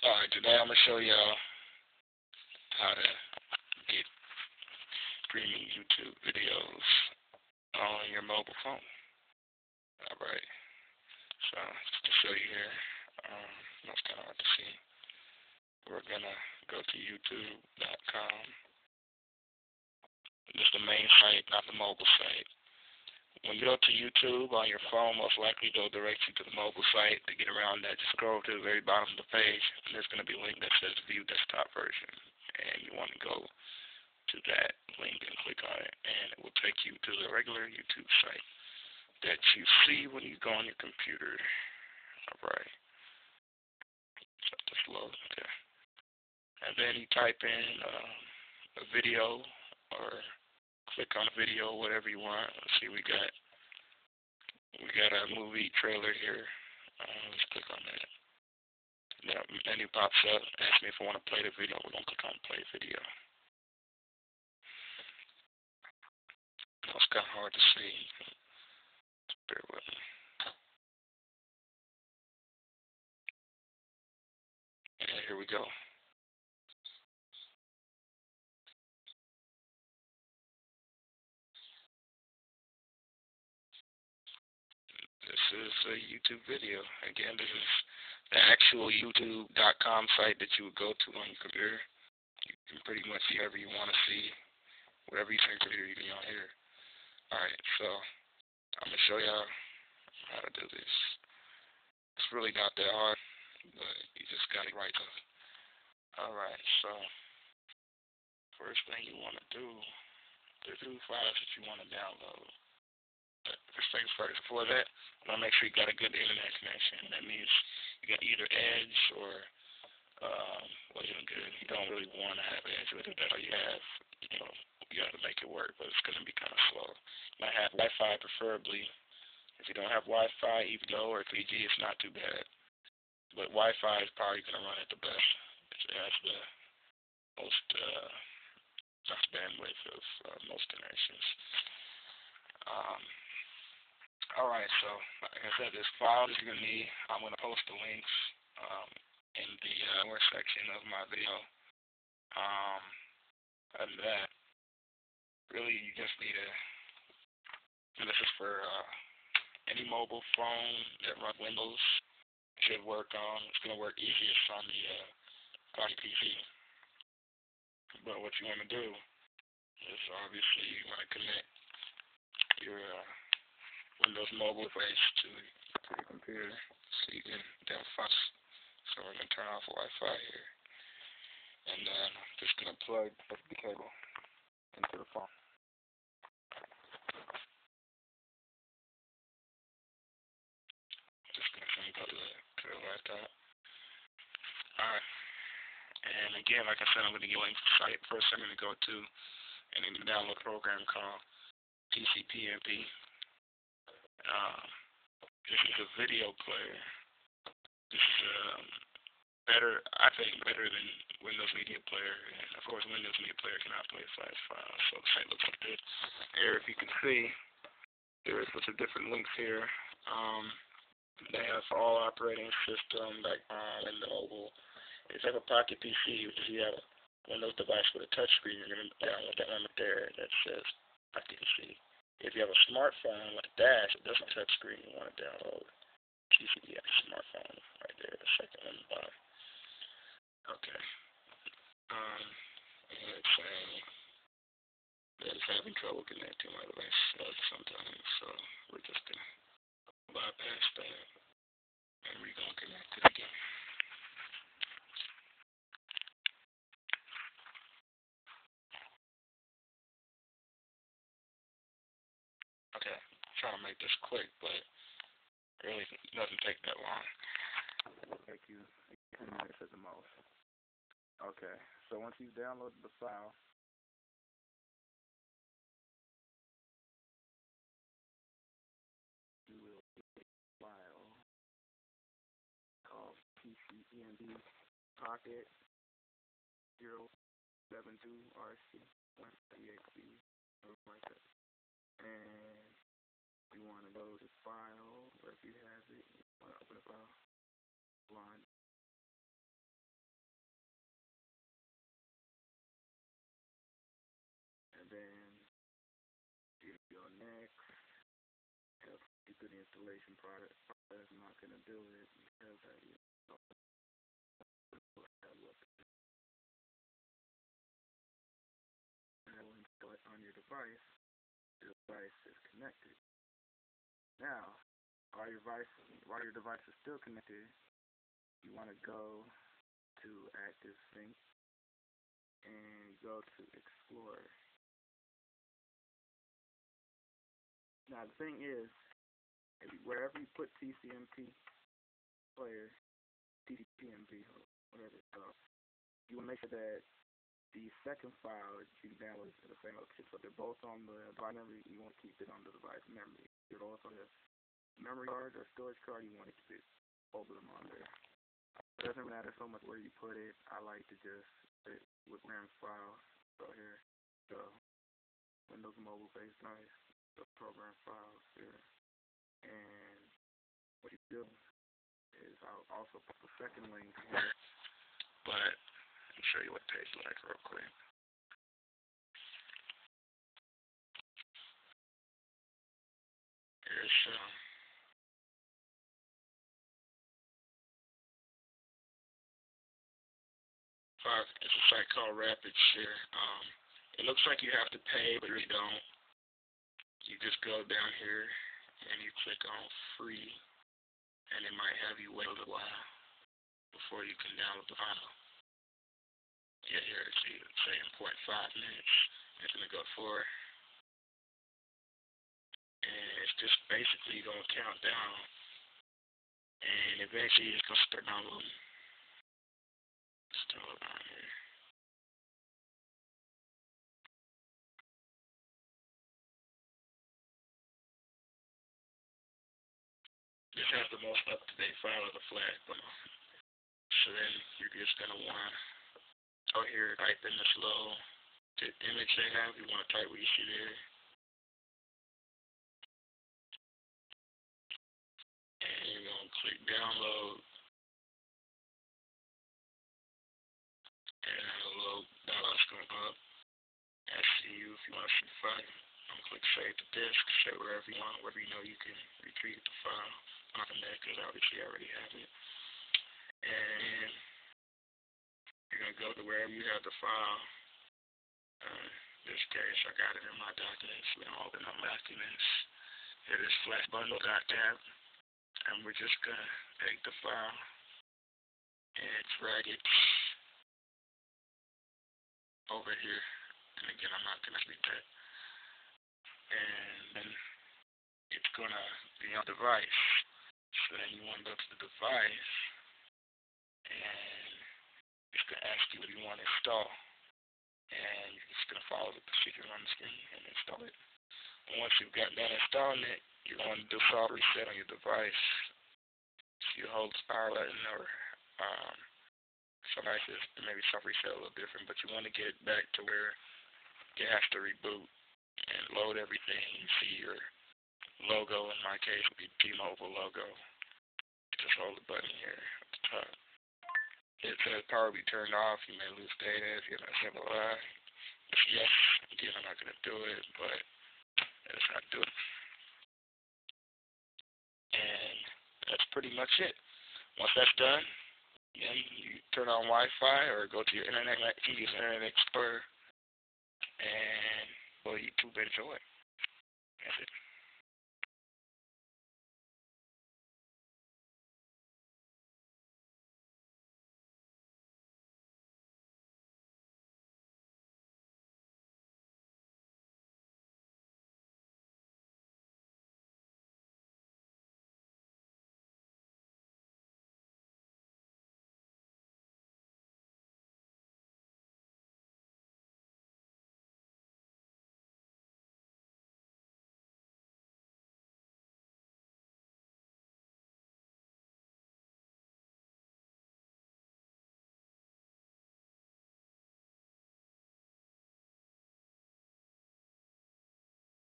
Alright, today I'm going to show y'all how to get streaming YouTube videos on your mobile phone. Alright, so just to show you here, um, that's kind of hard to see. We're going to go to youtube.com. Is the main site, not the mobile site. When you go to YouTube on your phone, most likely they'll direct you to the mobile site. To get around that, just scroll to the very bottom of the page, and there's going to be a link that says View Desktop Version. And you want to go to that link and click on it, and it will take you to the regular YouTube site that you see when you go on your computer. Alright. Let this load. Okay. And then you type in uh, a video or click on video, whatever you want. Let's see, we got we got a movie trailer here. Uh, let's click on that. That menu pops up. Ask me if I want to play the video. We're gonna click on play video. It's kind of hard to see. Bear with me. And here we go. Is a YouTube video. Again, this is the actual YouTube.com site that you would go to on your computer. You can pretty much see whatever you want to see, whatever you think computer you can on here. Alright, so I'm going to show y'all how to do this. It's really not that hard, but you just got it right though. Alright, so first thing you want to do, there's two files that you want to download things first. Before that, I want to make sure you got a good internet connection. That means you got either Edge or um, well, you good. You don't really want to have Edge with it. That's all you have. You know, you got to make it work, but it's going to be kind of slow. You might have Wi-Fi preferably. If you don't have Wi-Fi, even though or 3G, it's not too bad. But Wi-Fi is probably going to run it the best. It has the most uh, best bandwidth of uh, most connections. Um, Alright, so like I said, there's files you're going to need. I'm going to post the links um, in the uh, more section of my video. Um, and that, really, you just need a, this is for uh, any mobile phone that runs Windows. It should work on. It's going to work easiest on the uh, on PC. But what you want to do is obviously you want to connect your uh, Windows mobile device to, your computer so you can fuss. So we're going to turn off Wi-Fi here. And then I'm just going to plug the cable into the phone. Just to sync up the, to the laptop. Alright. And again, like I said, I'm going to get a link to site. First, I'm going to go to and then download a program called TCPMP. Um, this is a video player. This is um, better, I think, better than Windows Media Player. And of course, Windows Media Player cannot play Flash files, so the site looks like this. Here, if you can see, there's a bunch of different links here. Um, they have all operating system, um, and mobile. If you have a Pocket PC, if you have a Windows device with a touchscreen, you're going to download that one there that says Pocket PC. If you have a smartphone like Dash, it doesn't touch screen, you want to download TCDX smartphone right there, the second one bottom. Okay. Um, it's saying that it's having trouble connecting my device sometimes, so we're just going to bypass that and we're going to connect it again. Okay, I'm trying to make this quick, but really it doesn't take that long. Take you 10 minutes at the most. Okay, so once you've downloaded the file, you will file called PCEND Pocket 072RC 1exe. And you want to go to file, or if you have it, you want to open a file. Blind. And then you go next. You you through the installation process. That's not going to do it because I, you know, that will install it on your device. The device is connected. Now, while your device while your device is still connected, you want to go to Active Sync and go to Explorer. Now the thing is, wherever you put TCMP player, TCMP, whatever it's called, you want to make sure that the second file that you download is the same location. So they're both on the device memory. You want to keep it on the device memory. You're also the memory card or storage card. You want to keep it them on there. It doesn't matter so much where you put it. I like to just put it with RAM's file. So here, so Windows Mobile Base Nice, the program files here. And what you do is I'll also put the second link here. But me show you what it tastes like real quick. Some. Uh, it's a site called Rapid Share. Um, it looks like you have to pay, but you don't. You just go down here and you click on free, and it might have you wait a little while before you can download the file. Yeah, here it's saying 0.5 minutes. It's gonna go for, it's just basically gonna count down, and eventually it's gonna start downloading. Still on here. This has the most up-to-date file of the flash bundle. So then you're just gonna want oh here type in this little image they have. You want to type what you see there. Click download. And a little dialog's gonna up. SCU if you want to see the file. I'm gonna click save to disk, save wherever you want, wherever you know you can retrieve the file on the net because obviously I already have it. And you're going to go to wherever you have the file. Uh, in this case, I got it in my documents. Going to open up documents. It is flashbundle.cab. And we're just going to take the file and drag it over here. And again, I'm not going to read that. And then it's going to be on the device. So then you want to go to the device and it's going to ask you what you want to install. And you're just going to follow the procedure on the screen and install it. Once you've got done installing it, you're going to do soft reset on your device. So you hold the power button or um, some devices, maybe soft reset a little different, but you want to get back to where it has to reboot and load everything. You see your logo, in my case, would be T-Mobile logo. Just hold the button here at the top. It says power be turned off. You may lose data if you're not simple. If yes, again, I'm not going to do it, but it's not do it. And that's pretty much it. Once that's done, you, you turn on Wi-Fi or go to your internet, use Internet Explorer, and well, YouTube enjoy.